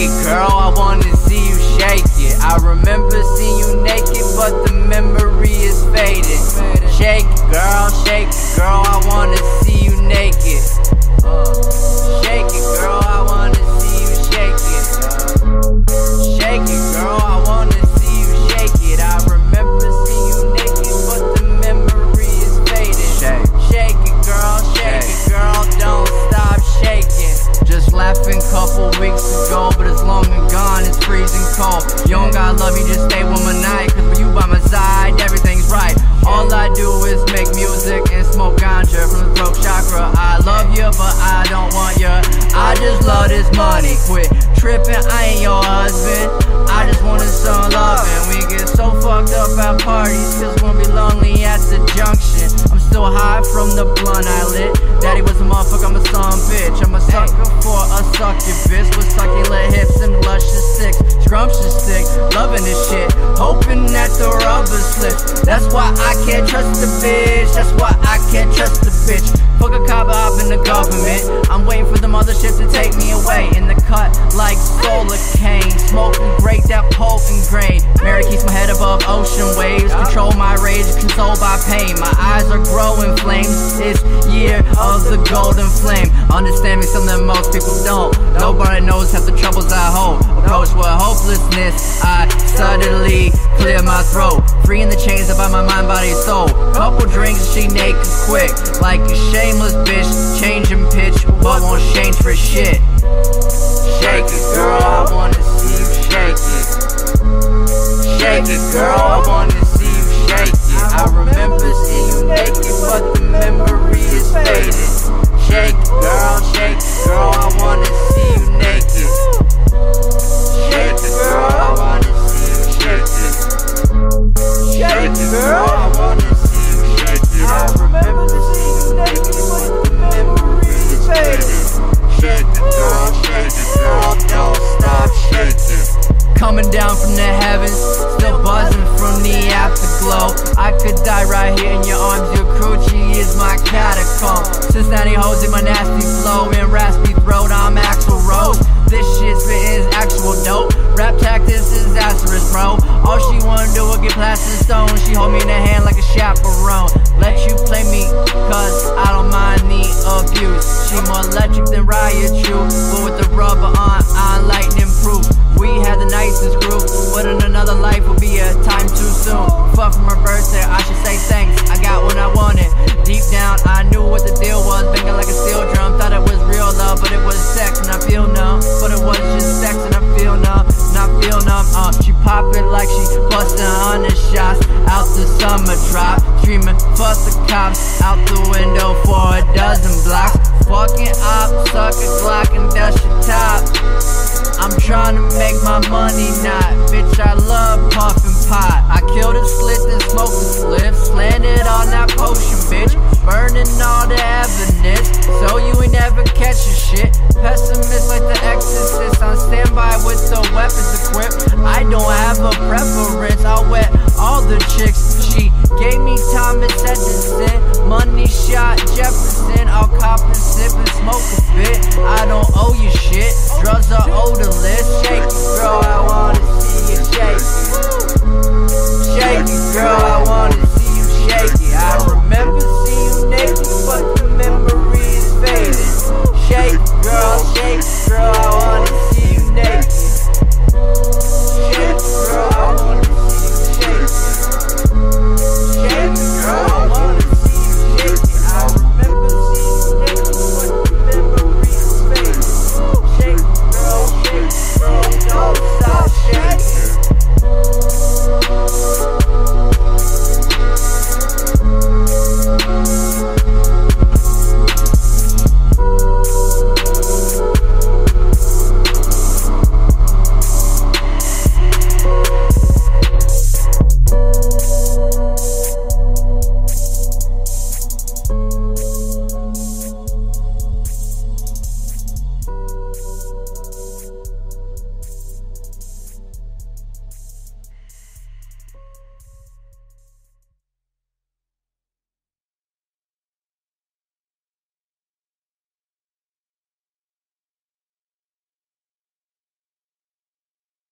it, girl, I wanna see you shake it. I remember seeing you cold. You don't gotta love me, just stay with my night, cause when you by my side, everything's right. All I do is make music and smoke ganja from the throat chakra. I love you, but I don't want you. I just love this money. Quit tripping, I ain't your husband. I just wanted some loving. We get so fucked up at parties, cause we'll be lonely at the junction. I'm still high from the blunt I lit. Daddy was a motherfucker, I'm a son bitch. I'm That's why I can't trust the bitch. That's why I can't trust the bitch. Fuck a cop up in the government. I'm waiting for the mothership to take me away. In the cut like solar cane. Smoking great, that potent grain. Mary keeps my head above ocean waves. Rage, consoled by pain. My eyes are growing flames. It's year of the golden flame. Understand me something most people don't. Nobody knows half the troubles I hold. Approach with hopelessness. I suddenly clear my throat. Freeing the chains that bind my mind, body, soul. Couple drinks, she naked quick. Like a shameless bitch. Changing pitch, but won't change for shit. Shake it, girl, I wanna see you shake it. Shake it, girl, I wanna Do is get plastic stone. She hold me in her hand like a chaperone. Let you play me, cause I don't mind the abuse. She more electric than Riot True, but with the rubber out the summer drop. Streaming, fuck the cops out the window for a dozen blocks. Fucking up, suck a Glock and dust your top. I'm trying to make my money not. Bitch, I love puffin' pot. I killed a slit and smoked a spliff. Landed on that potion, bitch. Burning all the evidence. So you ain't never Edison. Money shot Jefferson. I'll cop and sip and smoke a bit. I don't owe you shit. Drugs are odorless. Shake girl. I